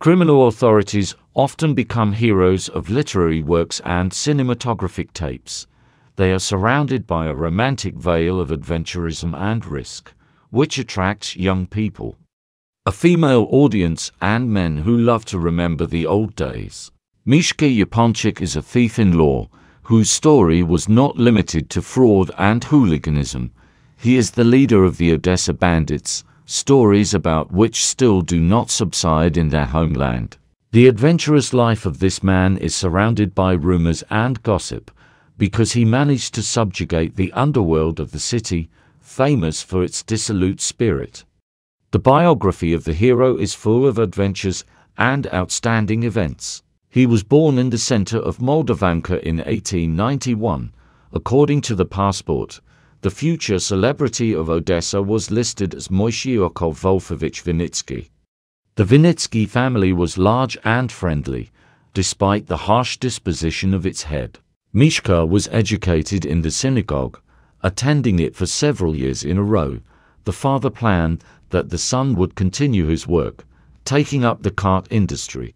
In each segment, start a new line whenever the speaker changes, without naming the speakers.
Criminal authorities often become heroes of literary works and cinematographic tapes. They are surrounded by a romantic veil of adventurism and risk, which attracts young people, a female audience, and men who love to remember the old days. Mishka Yaponchik is a thief in law whose story was not limited to fraud and hooliganism. He is the leader of the Odessa bandits, stories about which still do not subside in their homeland. The adventurous life of this man is surrounded by rumors and gossip because he managed to subjugate the underworld of the city, famous for its dissolute spirit. The biography of the hero is full of adventures and outstanding events. He was born in the center of Moldavanka in 1891. According to the passport, the future celebrity of Odessa was listed as Moishe Yakov Wolfovich Vinitsky. The Vinitsky family was large and friendly, despite the harsh disposition of its head. Mishka was educated in the synagogue, attending it for several years in a row. The father planned that the son would continue his work, taking up the cart industry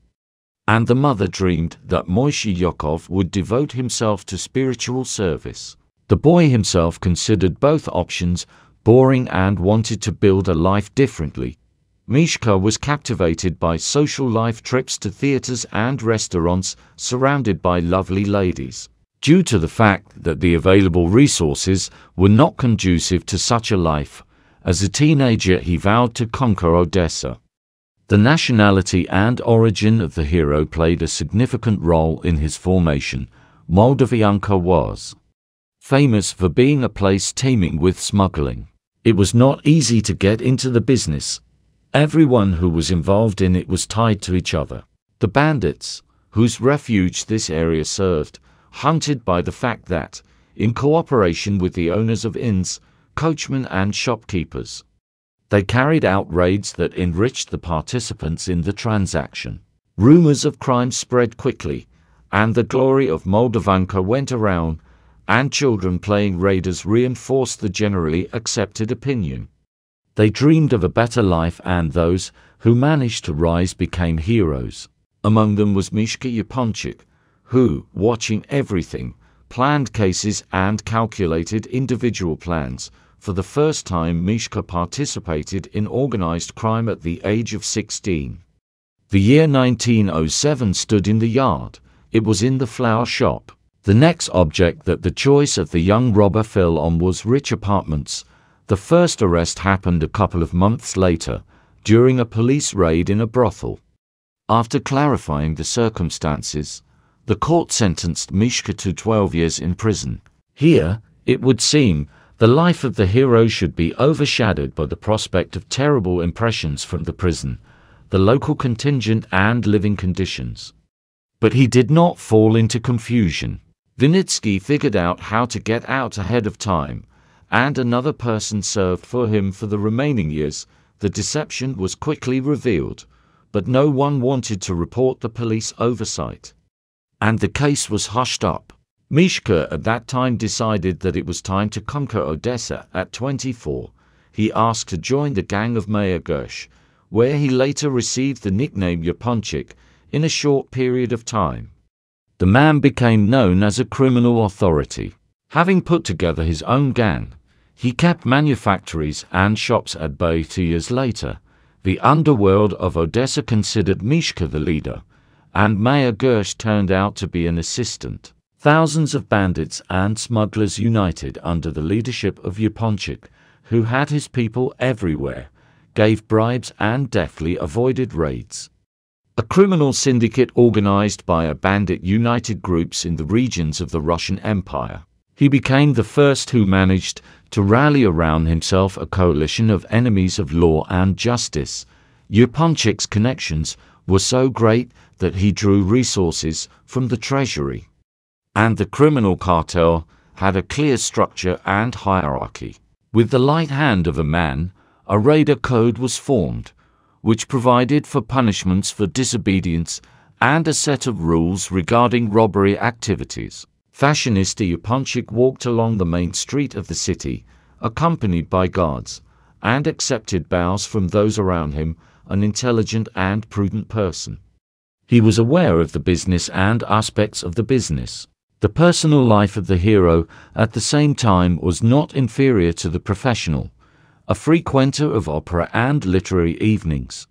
and the mother dreamed that Moishe Yakov would devote himself to spiritual service. The boy himself considered both options boring and wanted to build a life differently. Mishka was captivated by social life trips to theaters and restaurants surrounded by lovely ladies. Due to the fact that the available resources were not conducive to such a life, as a teenager he vowed to conquer Odessa. The nationality and origin of the hero played a significant role in his formation. Moldavanka was famous for being a place teeming with smuggling. It was not easy to get into the business. Everyone who was involved in it was tied to each other. The bandits, whose refuge this area served, hunted by the fact that, in cooperation with the owners of inns, coachmen and shopkeepers, they carried out raids that enriched the participants in the transaction. Rumors of crime spread quickly, and the glory of Moldavanka went around, and children playing raiders reinforced the generally accepted opinion. They dreamed of a better life and those who managed to rise became heroes. Among them was Mishka Yaponchik, who, watching everything, planned cases and calculated individual plans, for the first time Mishka participated in organized crime at the age of 16. The year 1907 stood in the yard. It was in the flower shop. The next object that the choice of the young robber fell on was rich apartments. The first arrest happened a couple of months later, during a police raid in a brothel. After clarifying the circumstances, the court sentenced Mishka to 12 years in prison. Here, it would seem, the life of the hero should be overshadowed by the prospect of terrible impressions from the prison, the local contingent and living conditions. But he did not fall into confusion. Vinitsky figured out how to get out ahead of time, and another person served for him for the remaining years. The deception was quickly revealed, but no one wanted to report the police oversight. And the case was hushed up. Mishka at that time decided that it was time to conquer Odessa at 24. He asked to join the gang of Meir Gersh, where he later received the nickname Yaponchik in a short period of time. The man became known as a criminal authority. Having put together his own gang, he kept manufactories and shops at bay two years later. The underworld of Odessa considered Mishka the leader, and Meir Gersh turned out to be an assistant. Thousands of bandits and smugglers united under the leadership of Yaponchik, who had his people everywhere, gave bribes and deftly avoided raids. A criminal syndicate organized by a bandit united groups in the regions of the Russian Empire. He became the first who managed to rally around himself a coalition of enemies of law and justice. Yaponchik's connections were so great that he drew resources from the treasury and the criminal cartel had a clear structure and hierarchy. With the light hand of a man, a raider code was formed, which provided for punishments for disobedience and a set of rules regarding robbery activities. Fashionista Yaponchik walked along the main street of the city, accompanied by guards, and accepted bows from those around him, an intelligent and prudent person. He was aware of the business and aspects of the business. The personal life of the hero, at the same time, was not inferior to the professional, a frequenter of opera and literary evenings.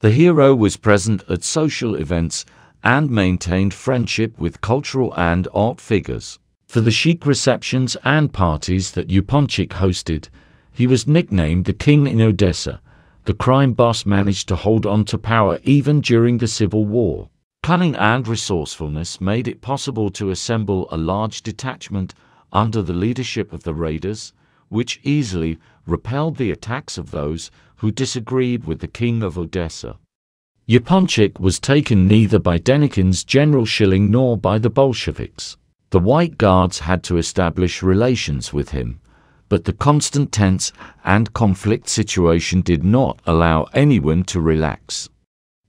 The hero was present at social events and maintained friendship with cultural and art figures. For the chic receptions and parties that Yaponchik hosted, he was nicknamed the King in Odessa. The crime boss managed to hold on to power even during the Civil War. Cunning and resourcefulness made it possible to assemble a large detachment under the leadership of the raiders, which easily repelled the attacks of those who disagreed with the king of Odessa. Yaponchik was taken neither by Denikin's General Schilling nor by the Bolsheviks. The White Guards had to establish relations with him, but the constant tense and conflict situation did not allow anyone to relax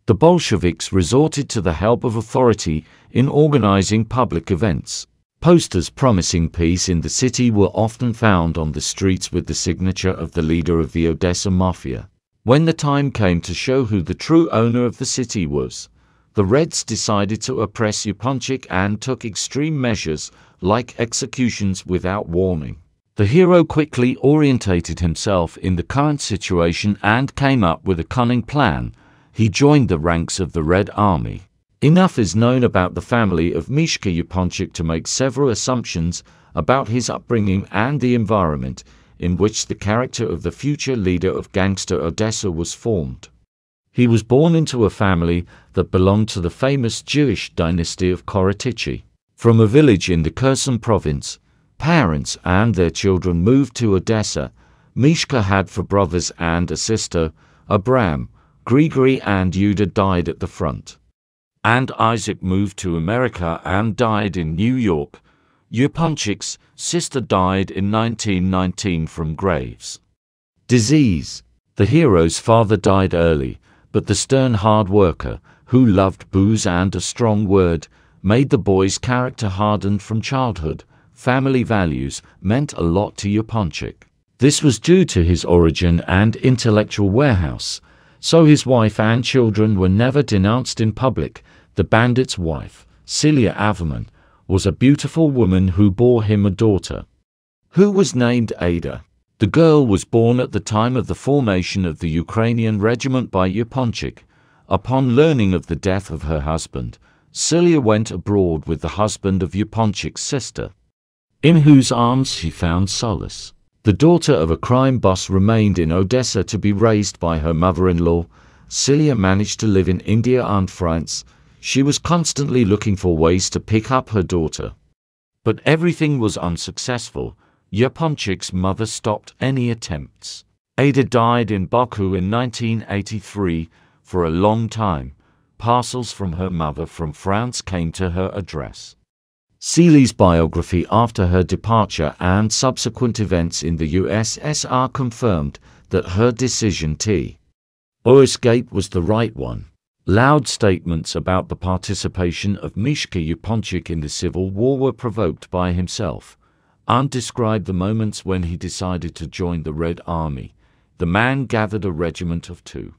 the Bolsheviks resorted to the help of authority in organizing public events. Posters promising peace in the city were often found on the streets with the signature of the leader of the Odessa Mafia. When the time came to show who the true owner of the city was, the Reds decided to oppress Yaponchik and took extreme measures like executions without warning. The hero quickly orientated himself in the current situation and came up with a cunning plan he joined the ranks of the Red Army. Enough is known about the family of Mishka Yaponchik to make several assumptions about his upbringing and the environment in which the character of the future leader of gangster Odessa was formed. He was born into a family that belonged to the famous Jewish dynasty of Korotichi. From a village in the Kherson province, parents and their children moved to Odessa. Mishka had four brothers and a sister, Abram, Grigory and Yuda died at the front. And Isaac moved to America and died in New York. Yaponchik's sister died in 1919 from Graves' disease. The hero's father died early, but the stern hard worker, who loved booze and a strong word, made the boy's character hardened from childhood. Family values meant a lot to Yaponchik. This was due to his origin and intellectual warehouse, so his wife and children were never denounced in public. The bandit's wife, Celia Averman, was a beautiful woman who bore him a daughter, who was named Ada. The girl was born at the time of the formation of the Ukrainian regiment by Yaponchik. Upon learning of the death of her husband, Celia went abroad with the husband of Yaponchik's sister, in whose arms she found solace. The daughter of a crime boss remained in Odessa to be raised by her mother-in-law. Celia managed to live in India and France. She was constantly looking for ways to pick up her daughter. But everything was unsuccessful. Yaponchik's mother stopped any attempts. Ada died in Baku in 1983. For a long time, parcels from her mother from France came to her address. Celia's biography after her departure and subsequent events in the USSR confirmed that her decision to escape was the right one. Loud statements about the participation of Mishka Yaponchik in the Civil War were provoked by himself. Aunt described the moments when he decided to join the Red Army. The man gathered a regiment of two.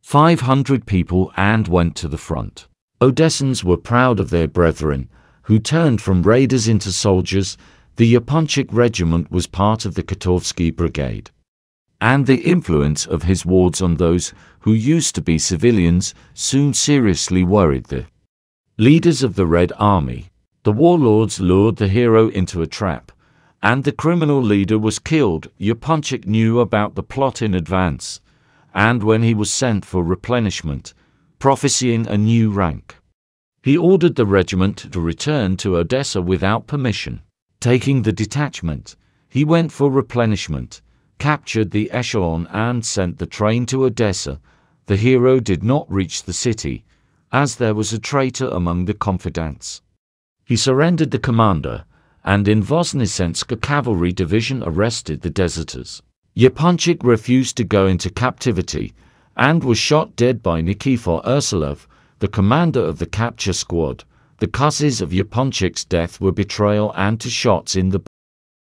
500 people and went to the front. Odessans were proud of their brethren, who turned from raiders into soldiers, the Yaponchik regiment was part of the Kotovsky Brigade. And the influence of his wards on those who used to be civilians soon seriously worried the leaders of the Red Army. The warlords lured the hero into a trap, and the criminal leader was killed. Yaponchik knew about the plot in advance, and when he was sent for replenishment, prophesying a new rank. He ordered the regiment to return to Odessa without permission. Taking the detachment, he went for replenishment, captured the echelon and sent the train to Odessa. The hero did not reach the city, as there was a traitor among the confidants. He surrendered the commander, and in Voznesensk a cavalry division arrested the deserters. Yaponchik refused to go into captivity and was shot dead by Nikifor Ursulov, the commander of the capture squad. The causes of Yaponchik's death were betrayal and two shots in the